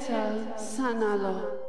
Keter Sanalo.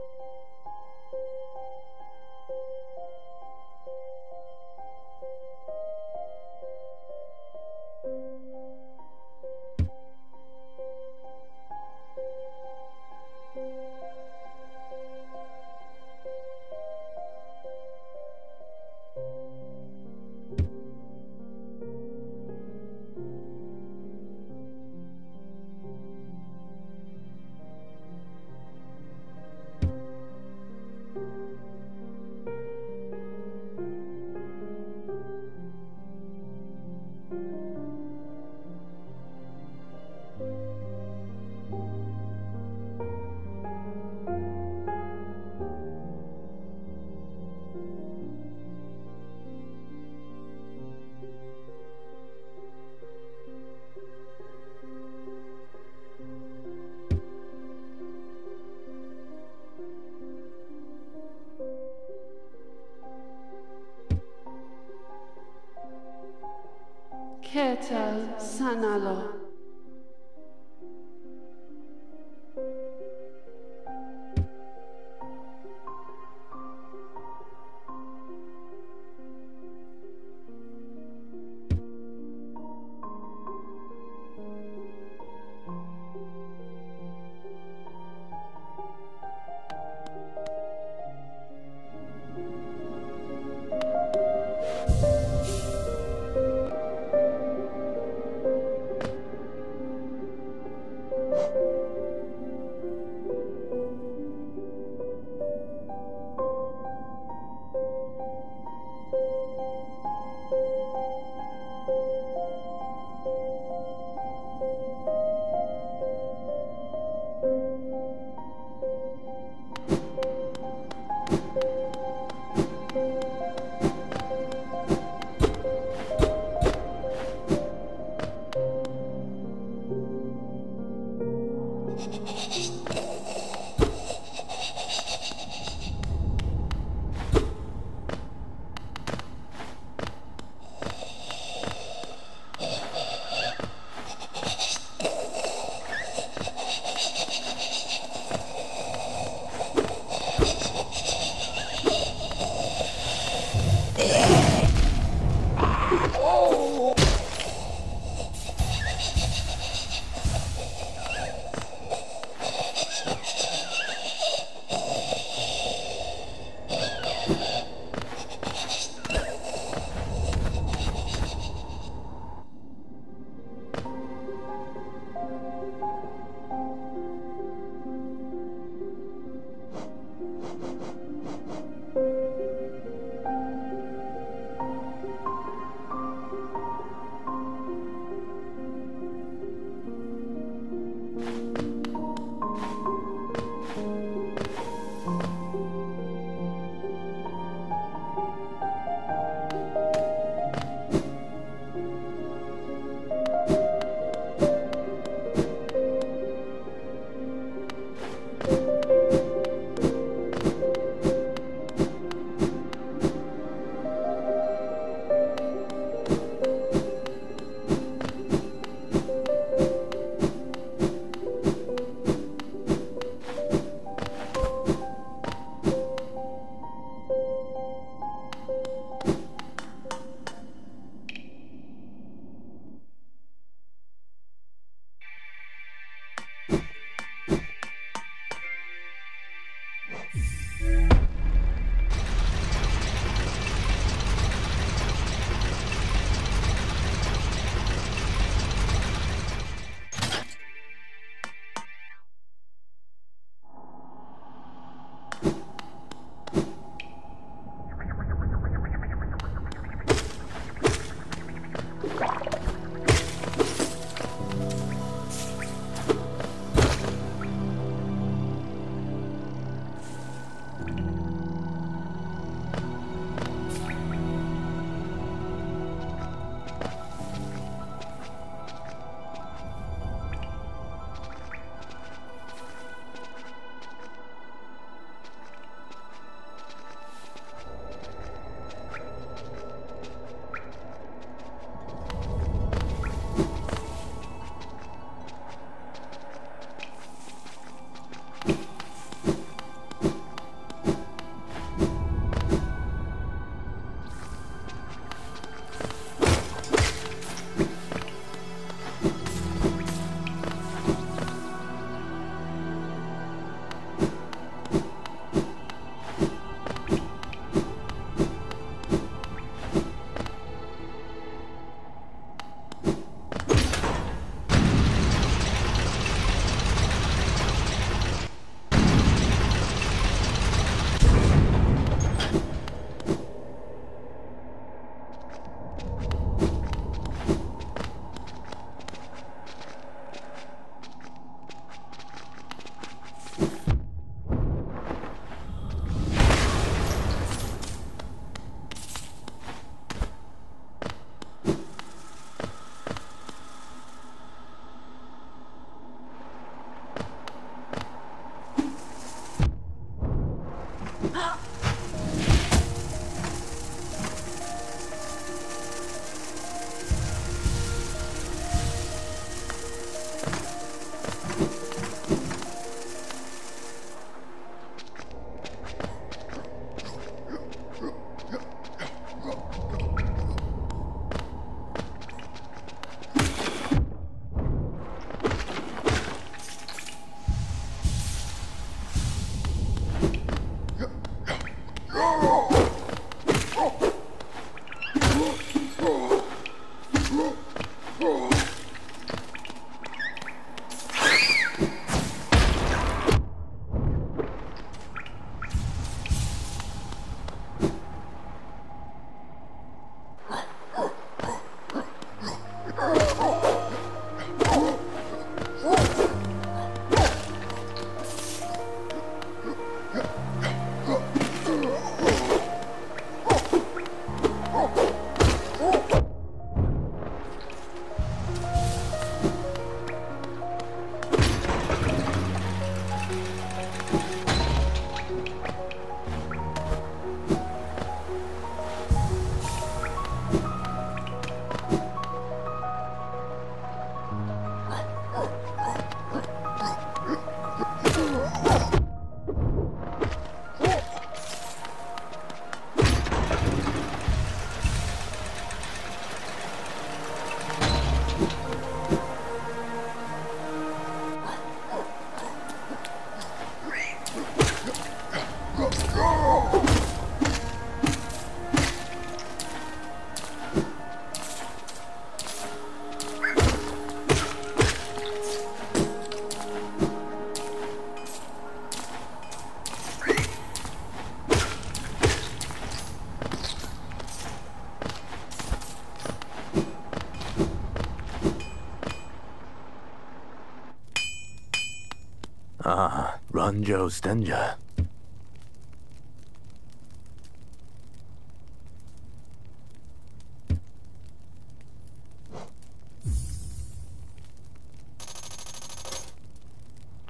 Ranjo Stenja.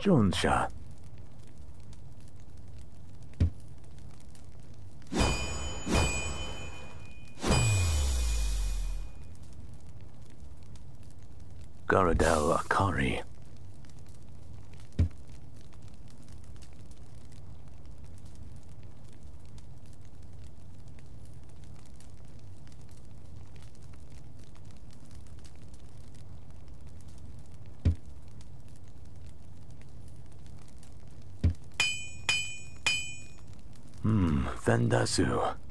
Jonsha. Hmm,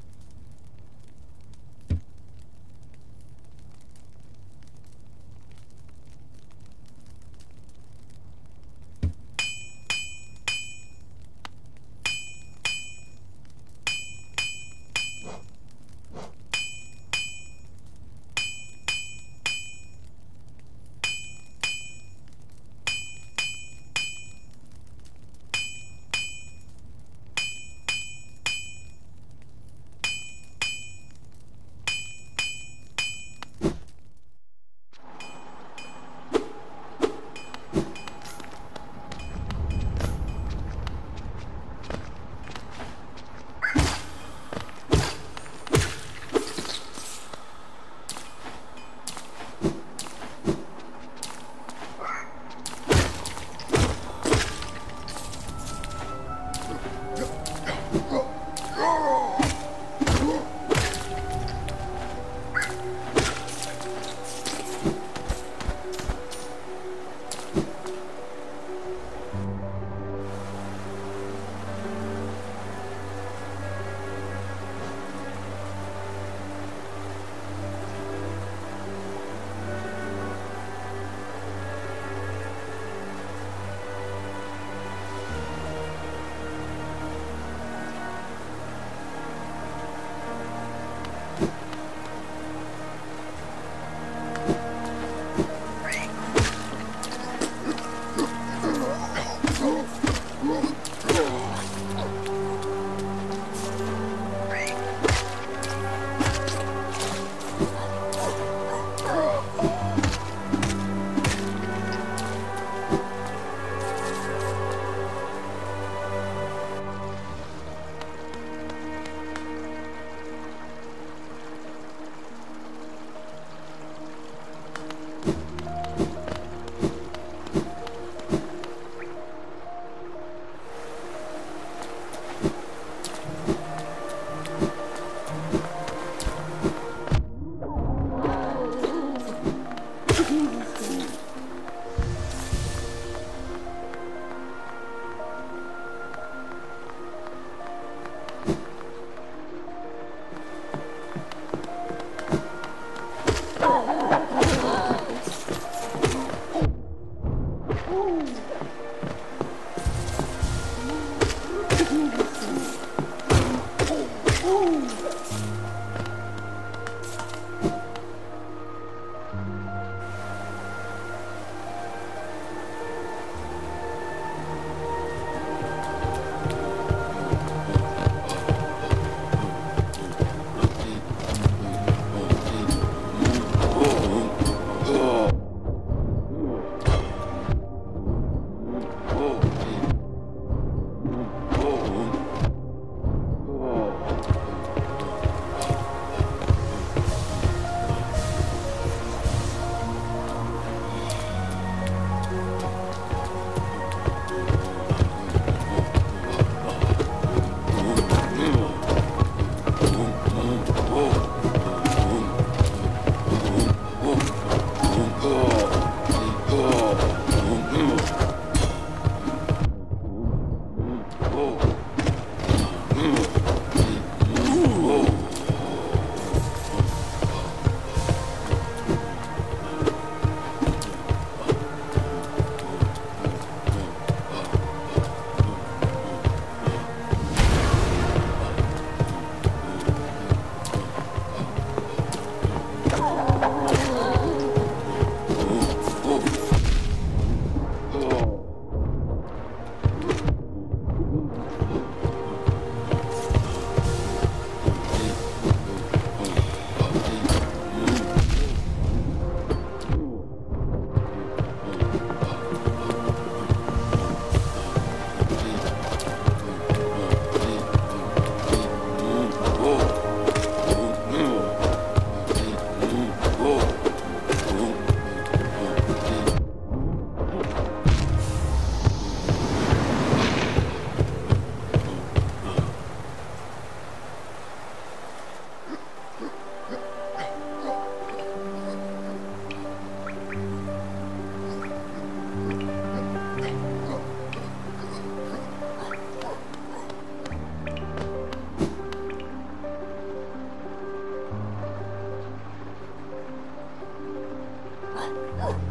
Oh.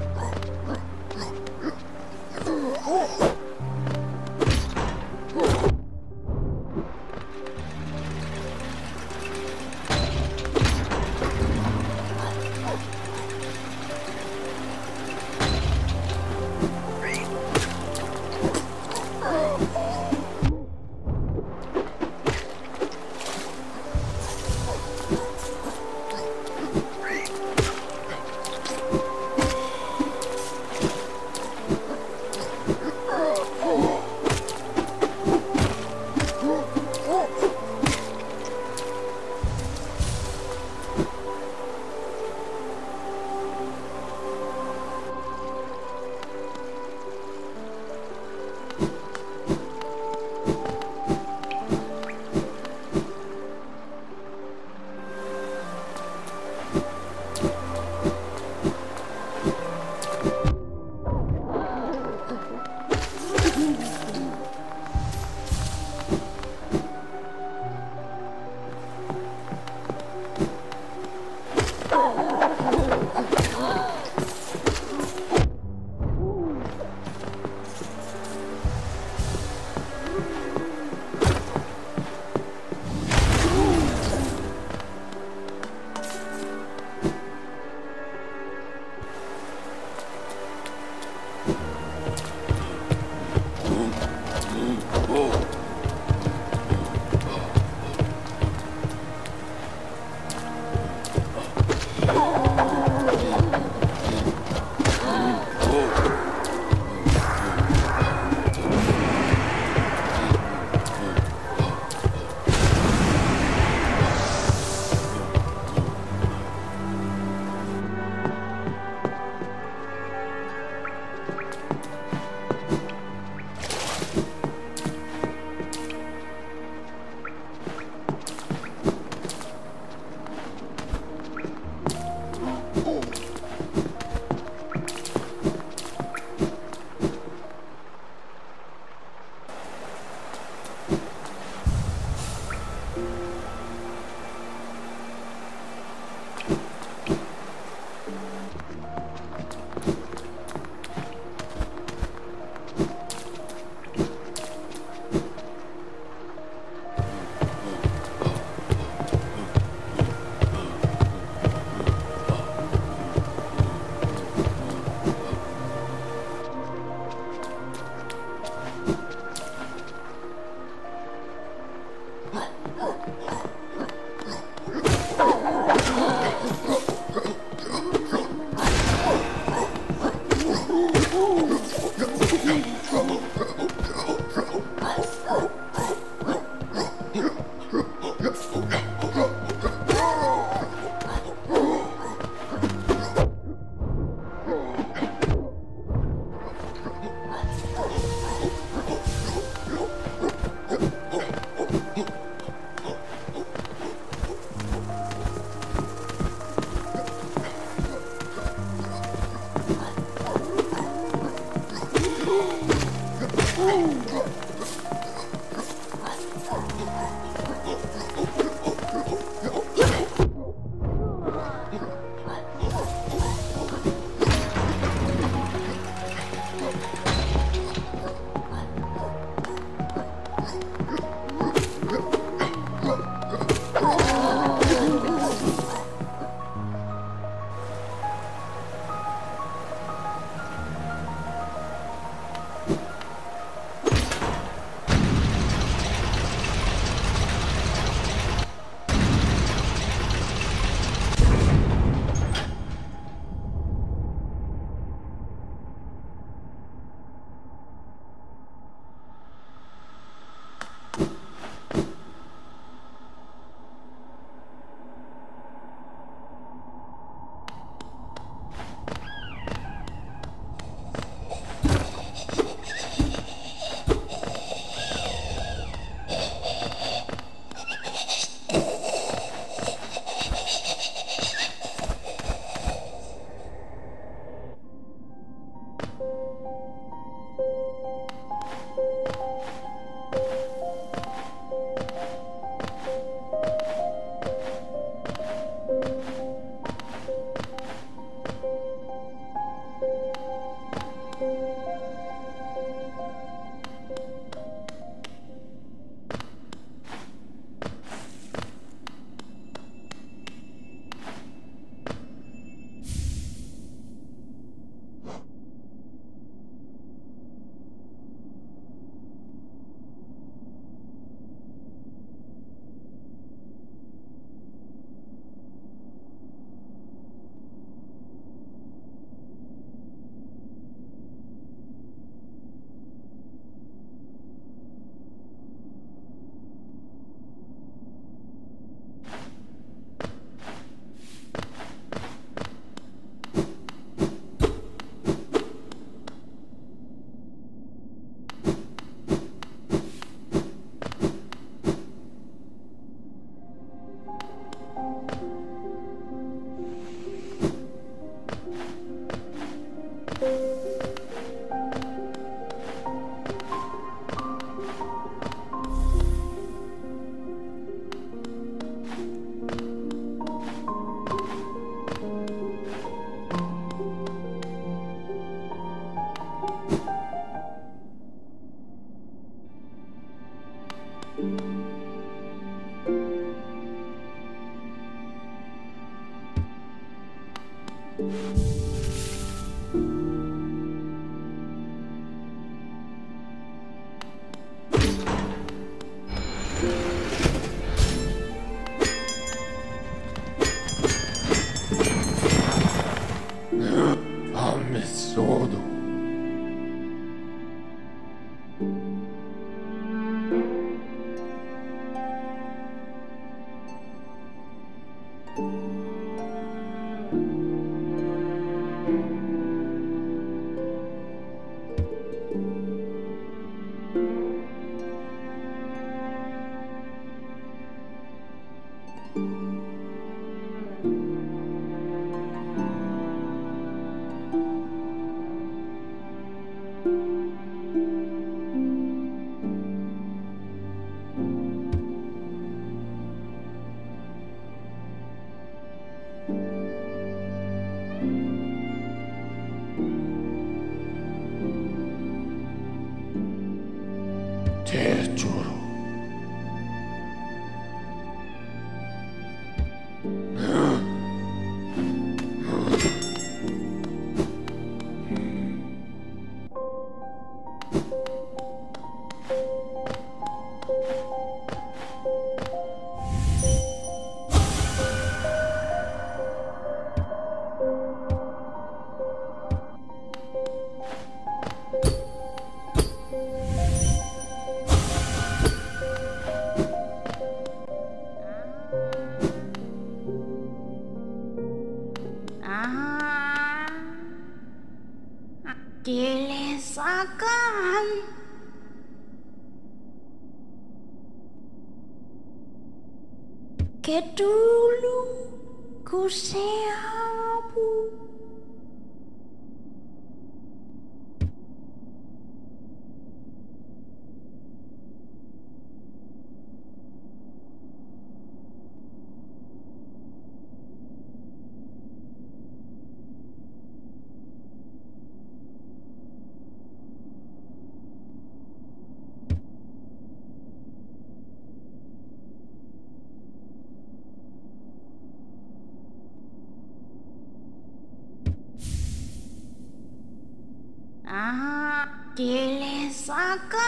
Ah, dilesakan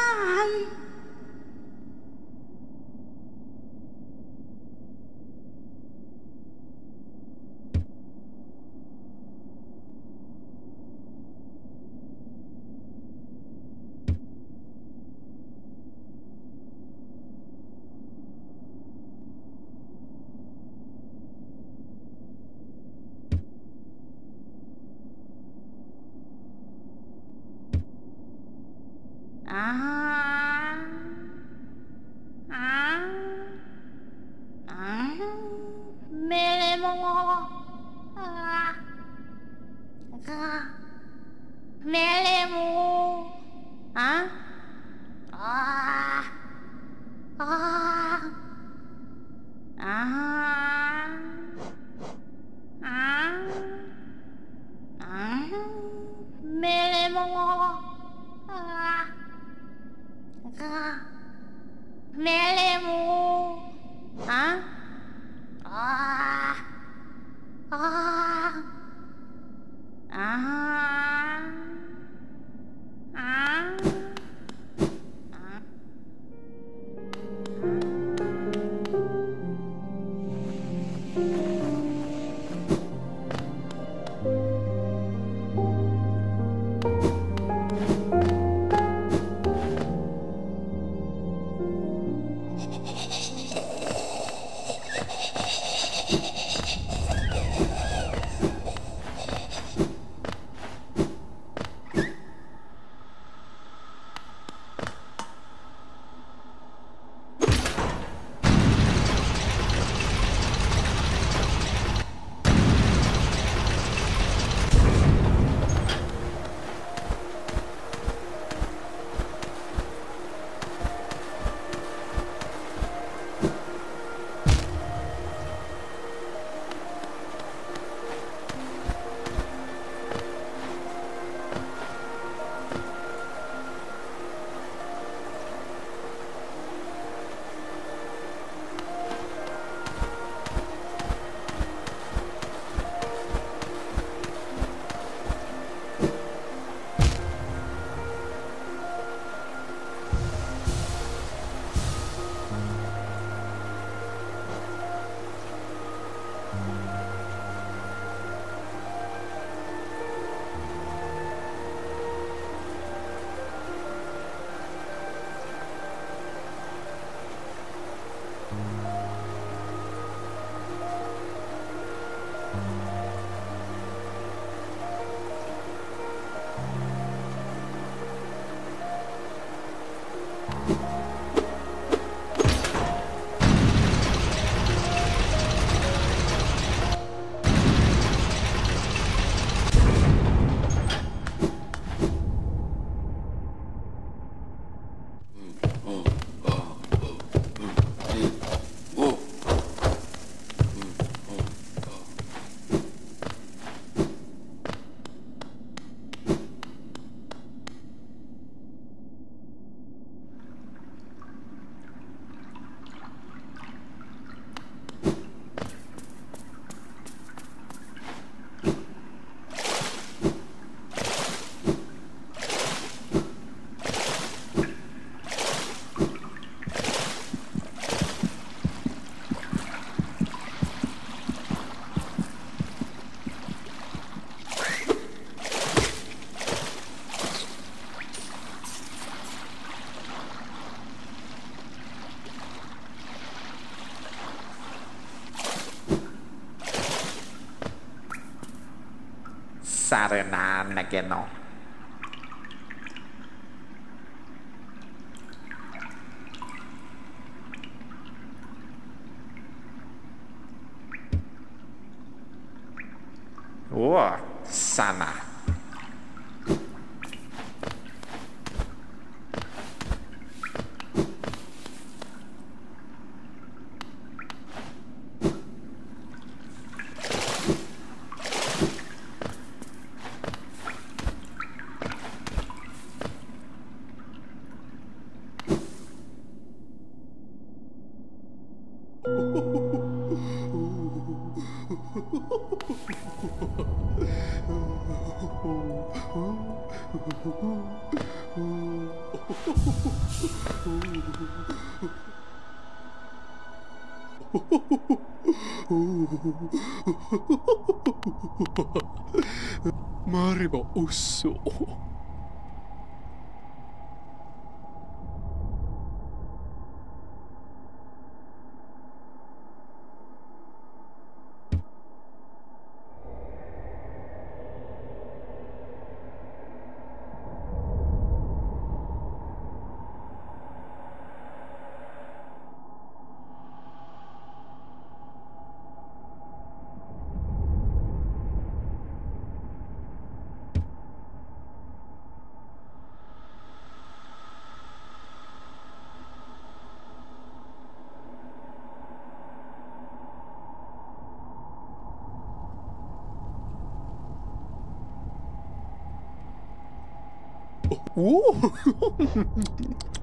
但是难呐，给侬。curso. 오!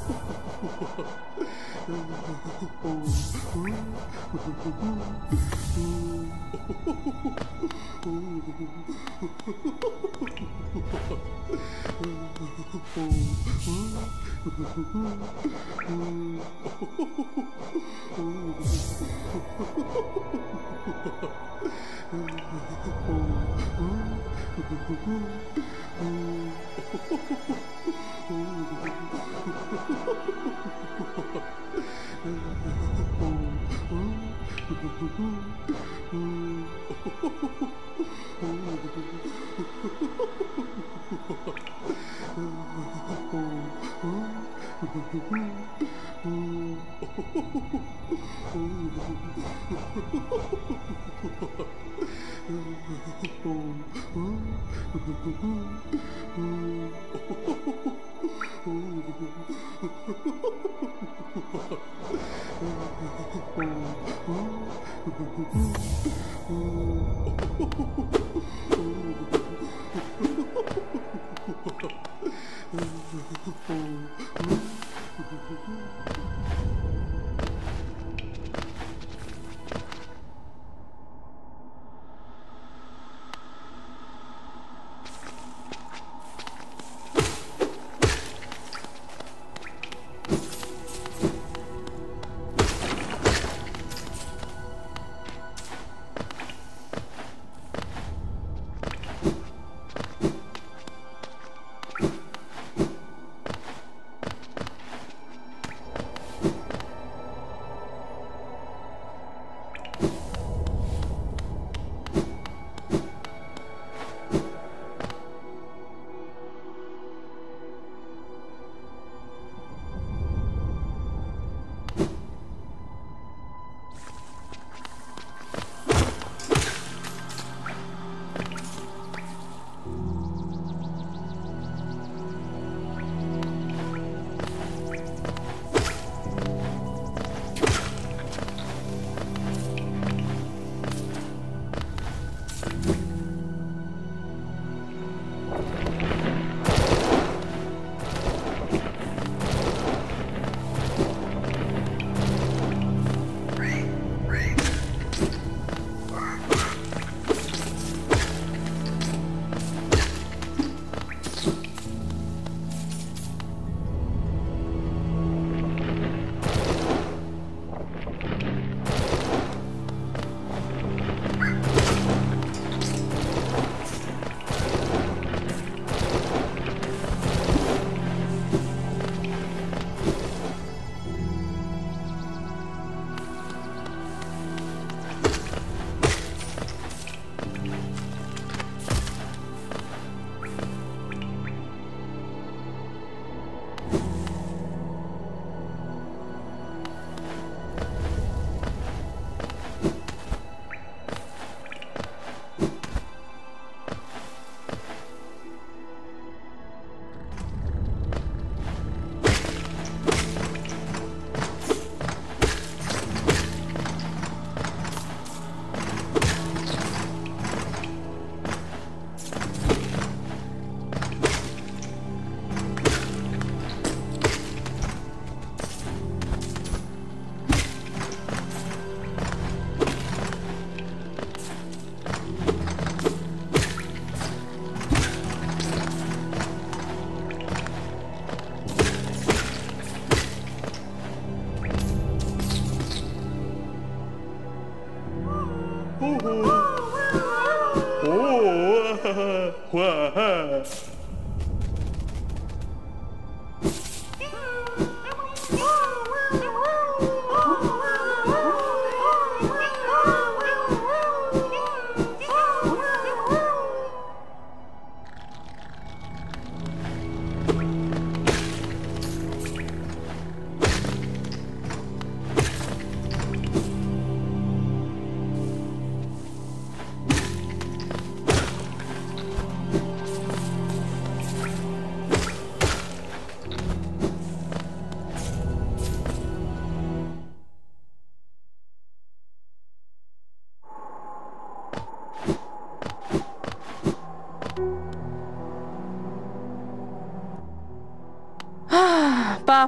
Oh, Mm-hmm. Mm-hmm.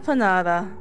Bapanada.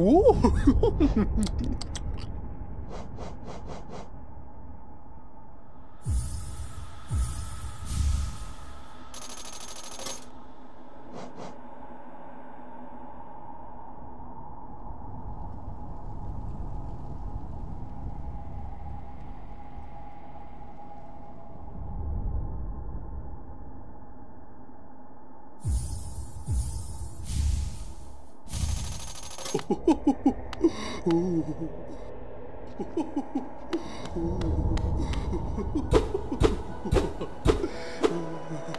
Ooh.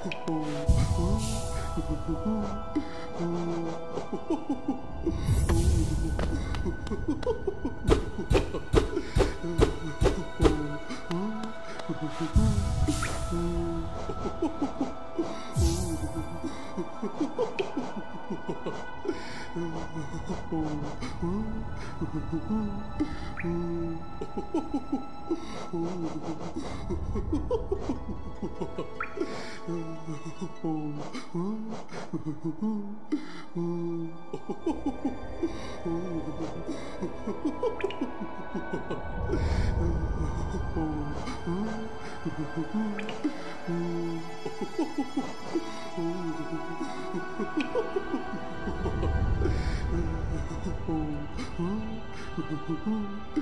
Oh, Mm-hmm.